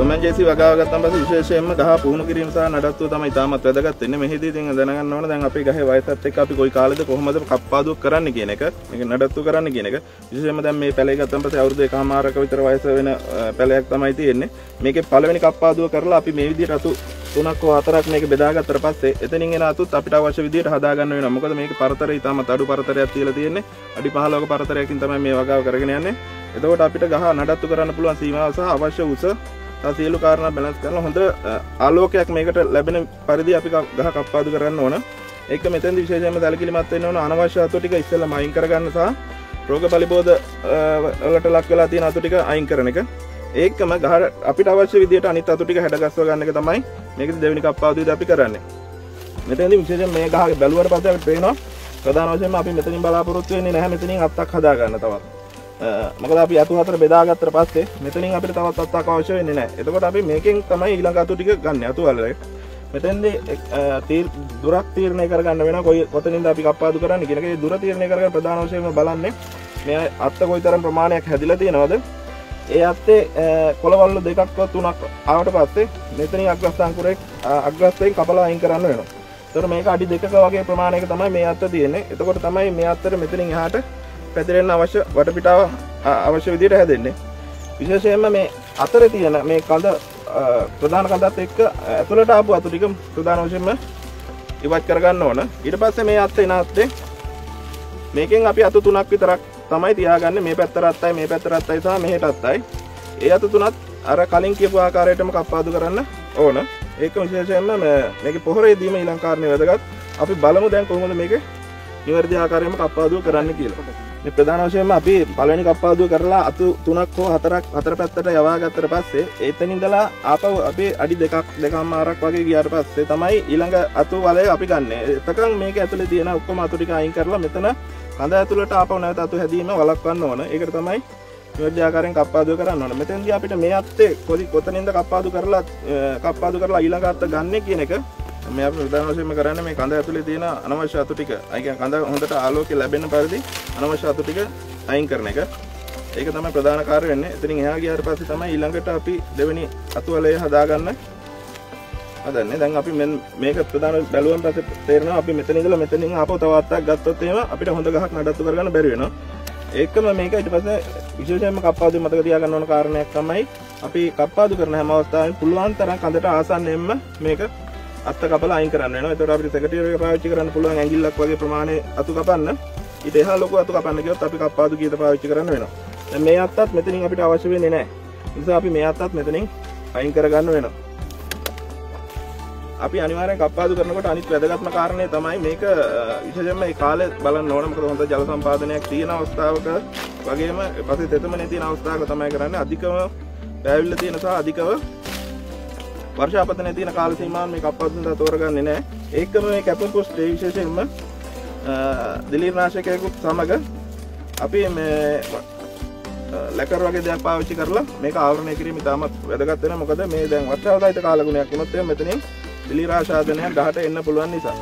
Tom and ජෙසි වගාව ගත්තන් පස්සේ විශේෂයෙන්ම ගහ පුහුණු කිරීම සහ නඩත්තුව තමයි ඉතාමත් වැදගත් වෙන්නේ. මෙහිදී ඉතින් දැනගන්න ඕන දැන් අපේ ගහේ වයසත් එක්ක අපි කොයි කාලෙද කොහොමද කප්පාදුවක් කරන්න කියන එක මේක නඩත්තු කරන්න කියන එක විශේෂයෙන්ම දැන් මේ පැලේ ගත්තන් පස්සේ අවුරුදු එකමාරක විතර වයස වෙන පැලයක් තමයි තියෙන්නේ. මේකේ පළවෙනි කප්පාදුව කරලා අපි මේ විදිහට අතු තුනක් හෝ හතරක් මේක බෙදාගත්තට පස්සේ එතනින් එන අතුත් අපිට අවශ්‍ය විදිහට හදාගන්න වෙනවා. මොකද මේක පරතරය ඉතාමත් අඩු පරතරයක් තියලා තියෙන්නේ. අඩි 15ක පරතරයකින් තමයි මේ වගාව කරගෙන යන්නේ. එතකොට අපිට ගහ නඩත්තු කරන්න පුළුවන් සීමාව සහ අවශ්‍ය උස සියලු කාරණා බැලන්ස් කරලා හොඳ ආලෝකයක් මේකට ලැබෙන පරිදි අපි ගහ කප්පාදු කරන්න ඕන. ඒක මෙතෙන්දි විශේෂයෙන්ම සැලකිලිමත් වෙන්න ඕන අනවශ්‍ය අතු ටික ඉස්සෙල්ලාම අයින් කරගන්න සහ රෝග පලිබෝධ වලට ලක් වෙලා තියෙන අතු ටික අයින් කරන එක. ඒකම ගහ අපිට අවශ්‍ය විදිහට අනිත් අතු ටික හැඩගස්ව ගන්න එක තමයි මේකේ දෙවෙනි කප්පාදුවේදී අපි කරන්නේ. මෙතනදී විශේෂයෙන් මේ ගහගේ බැලුවට පස්සේ අපිට පේනවා ප්‍රධාන වශයෙන්ම අපි මෙතනින් බලාපොරොත්තු වෙන්නේ නැහැ මෙතනින් අත්තක් හදා ගන්න තවත්. මොකද අපි අතු හතර බෙදාගත්තට පස්සේ මෙතනින් අපිට තවත් අත්තක් අවශ්‍ය වෙන්නේ නැහැ. එතකොට අපි මේකෙන් තමයි ඊළඟ අතු ටික ගන්න අතු වලට. මෙතෙන්දී තීර දුරක් තීරණය කරගන්න වෙනවා කොයි කොතනින්ද අපි කප්පාදු කරන්න කියන එක. දුර තීරණය කරගෙන ප්‍රධාන වශයෙන්ම බලන්නේ මේ අත්ත කොයිතරම් ප්‍රමාණයක් හැදිලා තියෙනවද ඒ අත්තේ කොළවල්ල දෙකක්ව තුනක් ආවට පස්සේ මෙතනින් අග්‍රස්ථාංකුරේ අග්‍රස්ථයෙන් කපලා අයින් කරන්න වෙනවා. ඒතර මේක අඩි දෙකක වගේ ප්‍රමාණයක තමයි මේ අත්ත තියෙන්නේ. එතකොට තමයි මේ අත්තට මෙතනින් එහාට පැතිරෙන්න අවශ්‍ය වටපිටාව අවශ්‍ය විදිහට හැදෙන්නේ. විශේෂයෙන්ම මේ අතර තියෙන මේ කඳ ප්‍රධාන කඳත් එක්ක ඇතුළට ආපු අතු ටික ප්‍රධාන වශයෙන්ම ඉවත් කරගන්න ඕන. ඊට පස්සේ මේ අත්ත එන අත්තේ මේකෙන් අපි අතු තුනක් විතරක් තමයි තියාගන්න මේ පැත්තට අත්තයි මේ පැත්තට අත්තයි සහ මෙහෙට අත්තයි. ඒ අතු තුනත් අර කලින් කියපු ආකාරයටම කප්පාදු කරන්න ඕන. ඒක විශේෂයෙන්ම මේකේ පොහොරේ දීම ඊළඟ කාරණේ වැදගත්. අපි බලමු දැන් කොහොමද මේක නිවැරදි ආකාරයෙන්ම කප්පාදුව කරන්න කියලා. මේ ප්‍රධාන වශයෙන්ම අපි පළවෙනි කප්පාදුව කරලා අතු තුනක් හෝ හතරක් හතර පැත්තට යවා ගත්තට පස්සේ එතන ඉඳලා ආපහු අපි අඩි දෙකක් දෙකමාරක් වගේ ගියාට පස්සේ තමයි ඊළඟ අතු වලය අපි ගන්න. එතකන් මේක ඇතුලේ තියෙන ඔක්කොම අතු ටික අයින් කරලා මෙතන කඳ ඇතුළට ආපහු නැවත අතු හැදීම වළක්වන්න ඕන. ඒකට තමයි නිවැරදි ආකාරයෙන් කප්පාදුව කරන්න ඕන. මෙතෙන්දී අපිට මේ අත්තේ කොයි කොතනින්ද කප්පාදු කරලා කප්පාදු කරලා ඊළඟ අත්ත ගන්න කියන එක මේ අපි ප්‍රධාන වශයෙන්ම කරන්නේ මේ කඳ ඇතුලේ තියෙන අනවශ්‍ය අතු ටික. අයි කියන්නේ කඳ හොඳට ආලෝකය ලැබෙන පරිදි අනවශ්‍ය අතු ටික අයින් කරන එක. ඒක තමයි ප්‍රධාන කාර්ය වෙන්නේ. එතනින් එහා ගියාට පස්සේ තමයි ඊළඟට අපි දෙවෙනි අතු වලය හදාගන්න හදන්නේ. දැන් අපි මේක ප්‍රධාන බැලුවන් පස්සේ තේරෙනවා අපි මෙතන ඉඳලා මෙතනින් ආපහු තව අත්තක් ගත්තොත් එහෙම අපිට හොඳ ගහක් නඩත්තු කරගන්න බැරි වෙනවා. ඒකම මේක ඊට පස්සේ විශේෂයෙන්ම කප්පාදු මතක තියාගන්න ඕන කාරණයක් තමයි අපි කප්පාදු කරන හැම අවස්ථාවෙම පුළුවන් තරම් කඳට ආසන්නයෙන්ම මේක අත්ත කපලා අයින් කරන්න වෙනවා. ඒතකොට අපිට සෙකටියර් එක පාවිච්චි කරන්න පුළුවන් ඇඟිල්ලක් වගේ ප්‍රමාණය අතු කපන්න. ඊට එහා ලොකු අතු කපන්න ගියොත් අපි කප්පාදු කීයද පාවිච්චි කරන්න වෙනවා. දැන් මේ අත්තත් මෙතනින් අපිට අවශ්‍ය වෙන්නේ නැහැ. නිසා අපි මේ අත්තත් මෙතනින් අයින් කරගන්න වෙනවා. අපි අනිවාර්යෙන් කප්පාදු කරනකොට අනිත් වැදගත්ම කාරණේ තමයි මේක විශේෂයෙන්ම මේ කාලේ බලන්න ඕන මොකද හොඳ ජල සම්පාදනයක් තියෙන අවස්ථාවක වගේම පස්සේ තෙතමනේ තියෙන අවස්ථාවක තමයි කරන්නේ අධිකව පෑවිල්ල තියෙන සහ අධිකව වර්ෂාපතනයේ තියෙන කාල සීමාවන් මේ කප්පාදුන්ට තෝරගන්නේ නැහැ. ඒකම මේ කැපන් පොස්ට් විශේෂයෙන්ම දිලීරනාශකයකුත් සමග අපි මේ ලැකර් වගේ දෙයක් පාවිච්චි කරලා මේක ආවරණය කිරීම ඉතාමත් වැදගත් වෙනවා. මොකද මේ දැන් වර්ෂාවදායිත කාලගුණයක් වුණොත් එහෙනම් මෙතනින් දිලීරාශාදනයක් ගහට එන්න පුළුවන් නිසා.